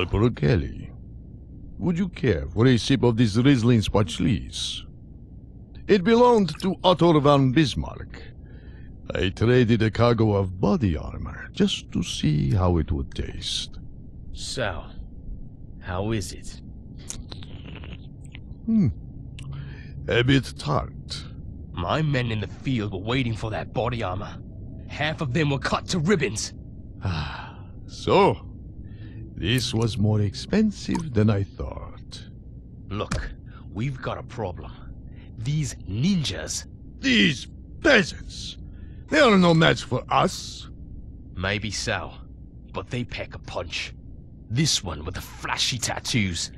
Corporal Kelly, would you care for a sip of this Riesling Spätlese? It belonged to Otto von Bismarck. I traded a cargo of body armor just to see how it would taste. So, how is it? Hmm. A bit tart. My men in the field were waiting for that body armor. Half of them were cut to ribbons. Ah, so, this was more expensive than I thought. Look, we've got a problem. These ninjas, These peasants! They are no match for us. maybe so, but they pack a punch. This one with the flashy tattoos.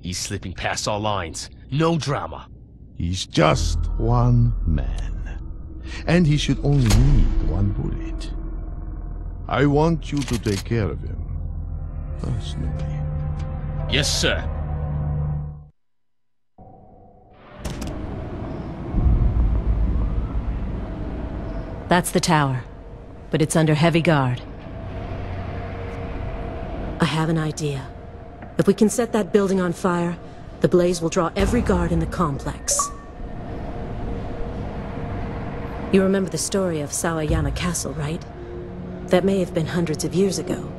He's slipping past our lines. No drama. He's just one man. And he should only need one bullet. I want you to take care of him. Personally. Yes, sir. That's the tower, but it's under heavy guard. I have an idea. If we can set that building on fire, the blaze will draw every guard in the complex. You remember the story of Sawayama Castle, right? That may have been hundreds of years ago,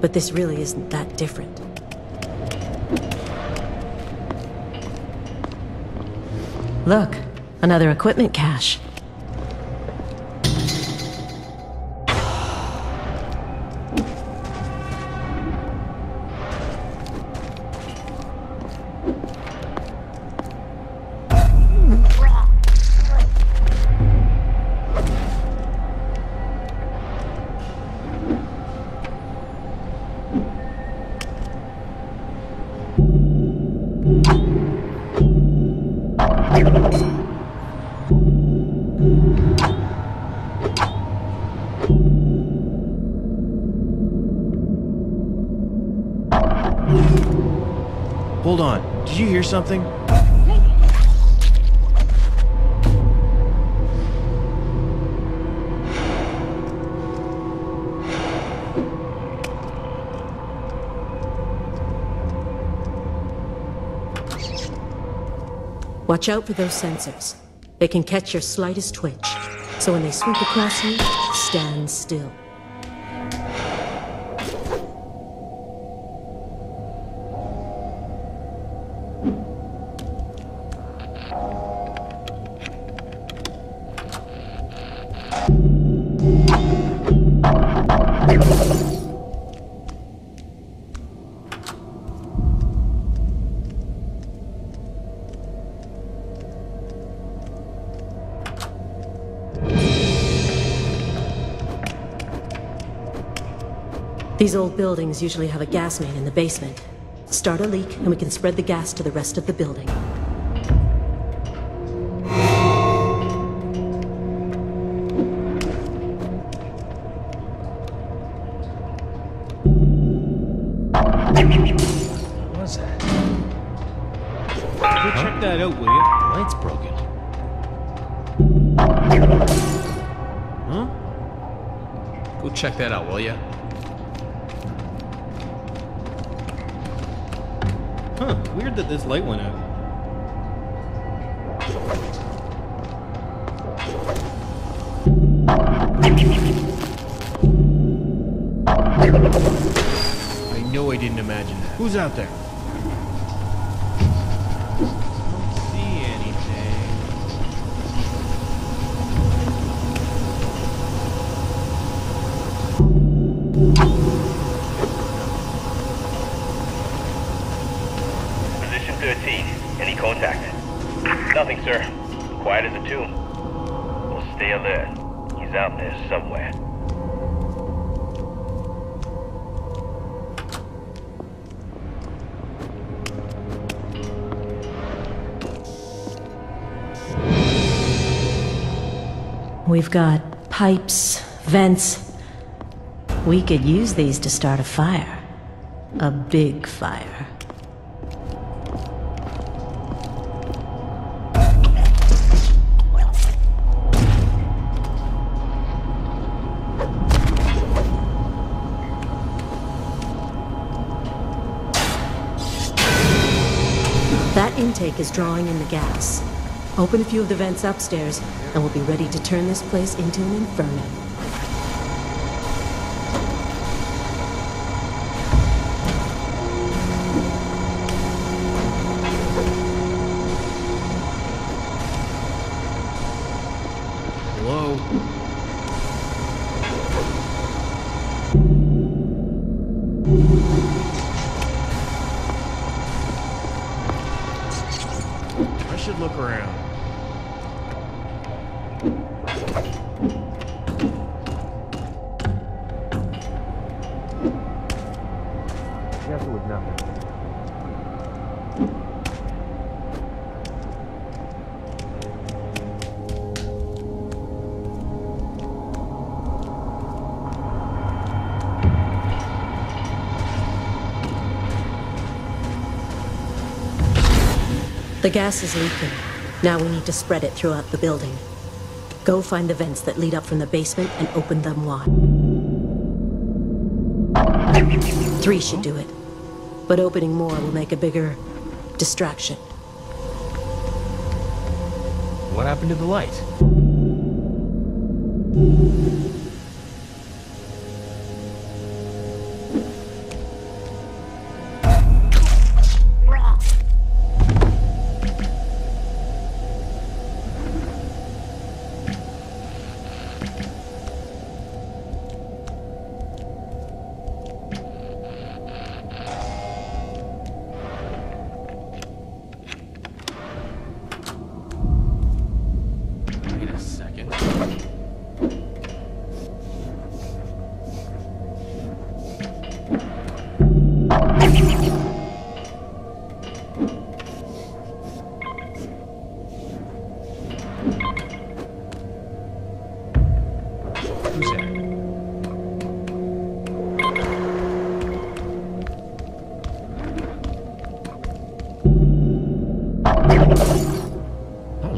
but this really isn't that different. Look, another equipment cache. Hold on. Did you hear something? Watch out for those sensors. They can catch your slightest twitch. So when they sweep across you, stand still. These old buildings usually have a gas main in the basement. Start a leak, and we can spread the gas to the rest of the building. What was that? Go check that out, will you? The light's broken. Huh? Go check that out, will ya? Huh. Weird that this light went out. I know I didn't imagine that. Who's out there? Don't see sir. Quiet as a tomb. We'll stay alert. He's out there somewhere. We've got pipes, vents. We could use these to start a fire. A big fire. Is drawing in the gas. Open a few of the vents upstairs, and we'll be ready to turn this place into an inferno. The gas is leaking. Now we need to spread it throughout the building. Go find the vents that lead up from the basement and open them wide. Three should do it. But opening more will make a bigger distraction. What happened to the light?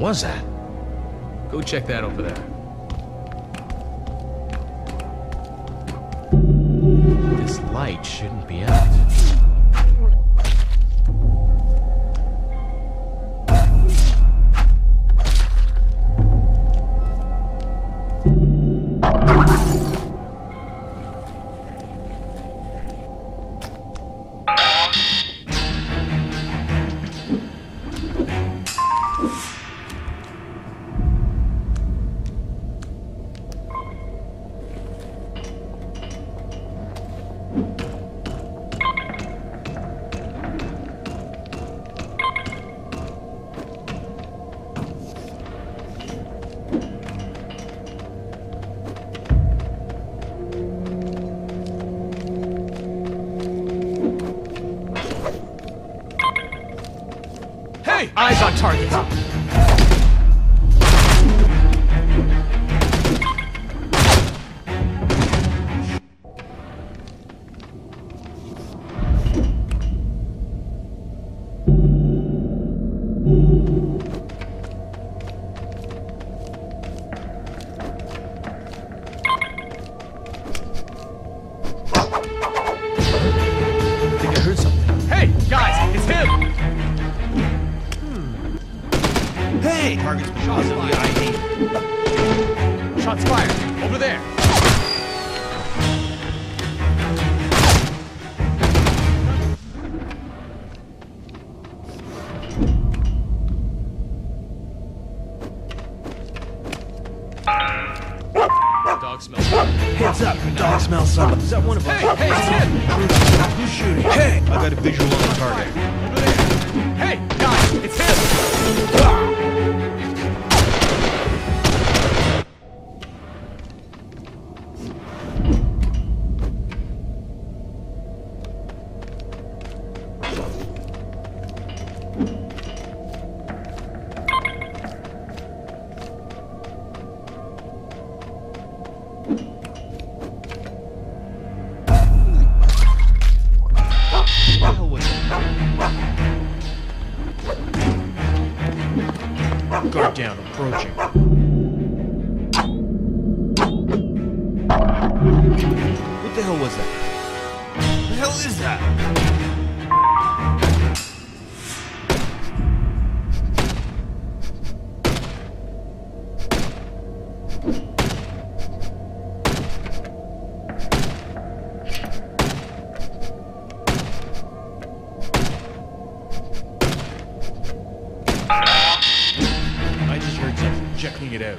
Was that? Go check that over there. This light shouldn't be out. Heads up, dog smells something. Is that one of us? Hey, hey, it's him! Who's shooting? Hey! I got a visual on the target. Hey, guys, it's him! Down, approaching. checking it out.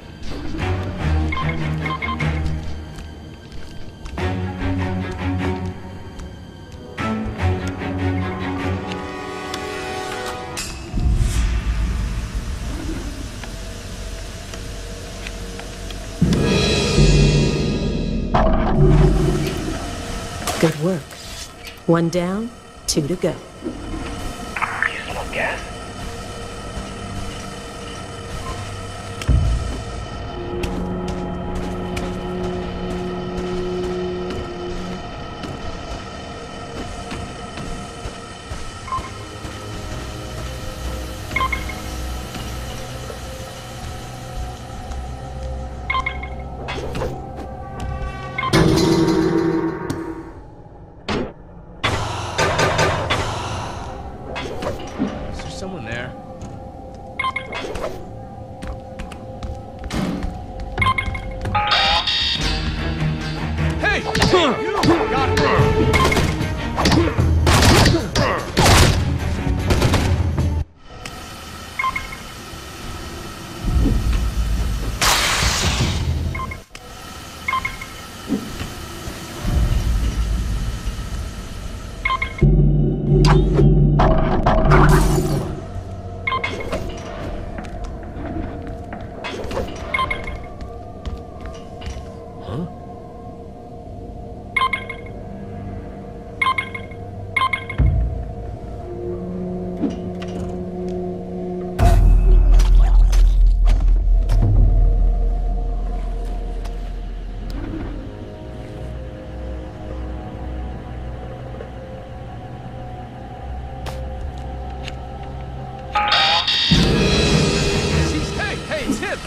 Good work. One down, two to go.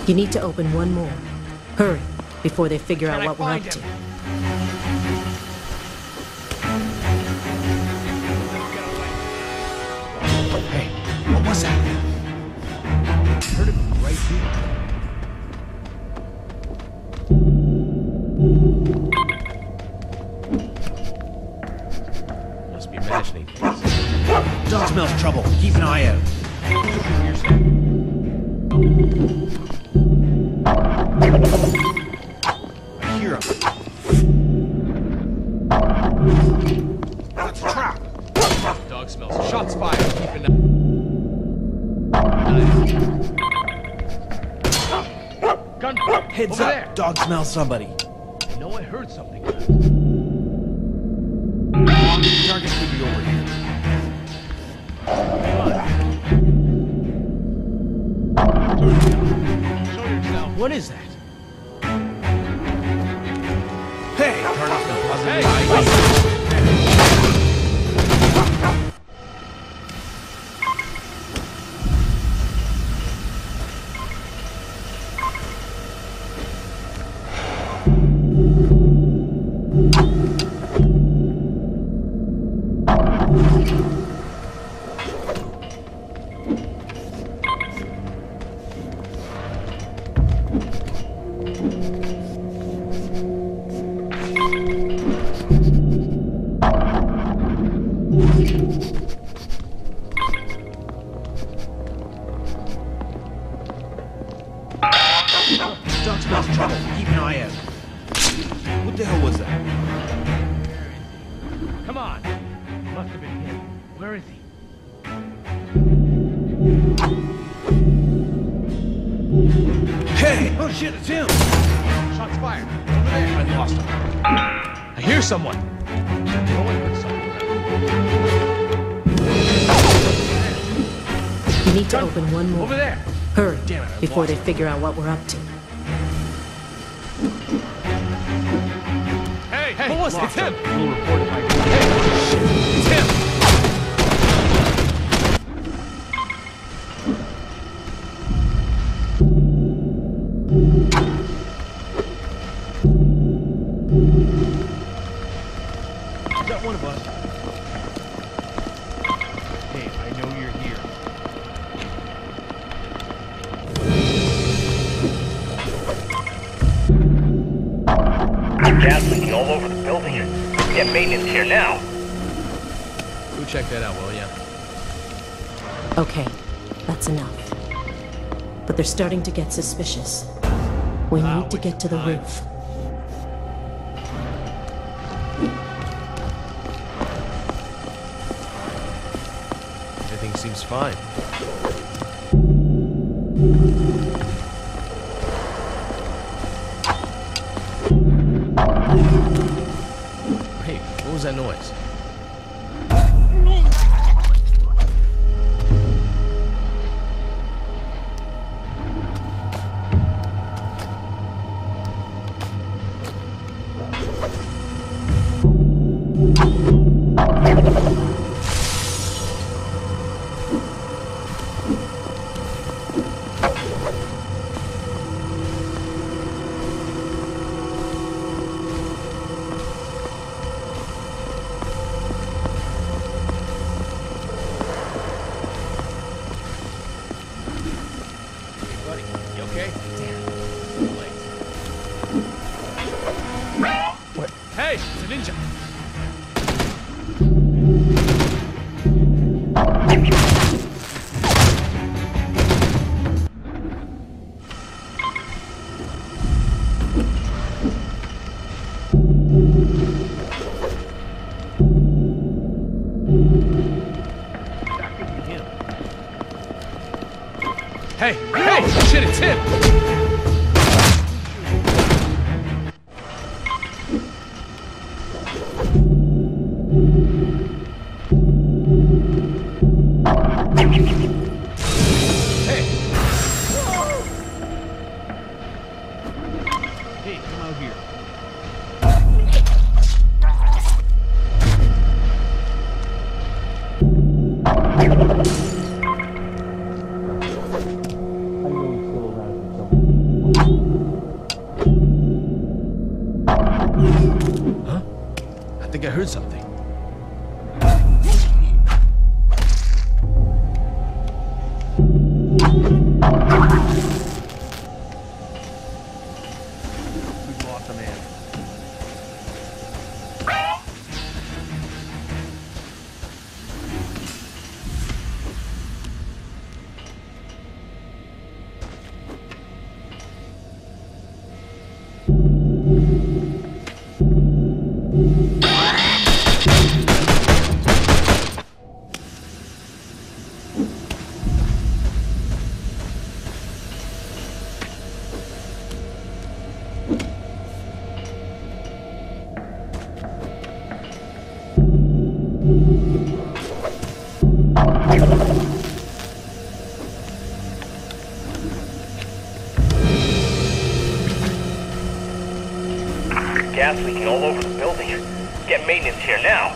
You need to open one more. Hurry, before they figure Can out what we're up find to. Hey, what was that? Heard it right here. Must be imagining things. Dog smells trouble. Keep an eye out. I hear him. That's a trap. Dog smells. Shots fired. Keep an eye. Gun. Heads Over up. there. Dog smells somebody. I know I heard something. What is that? Hey! Turn off the positive Hey! Smells trouble. Keep an eye out. What the hell was that? Come on. Must have been him. Where is he? Hey! Oh shit, it's him! Shots fired. Over there. I lost him. I hear someone. Open one more. Over there. Hurry, Damn it, before they figure out what we're up to. Hey, hey. What was it? It's him. We'll report it back. Hey, shit. It's him. Go check that out, will ya? Okay, that's enough. But they're starting to get suspicious. We Ah, need to get to the time. roof. Everything seems fine. Here. Gas leaking all over the building. Get maintenance here now.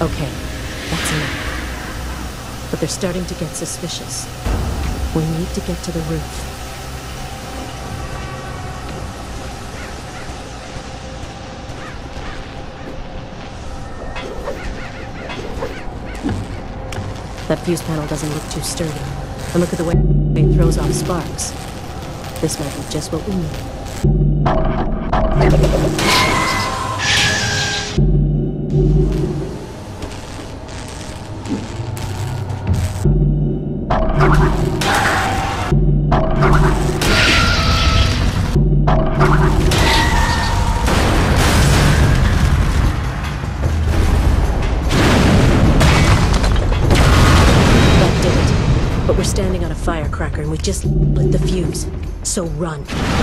Okay, that's enough. But they're starting to get suspicious. We need to get to the roof. That fuse panel doesn't look too sturdy. And look at the way it throws off sparks. This might be just what we need. But we're standing on a firecracker and we just lit the. So run.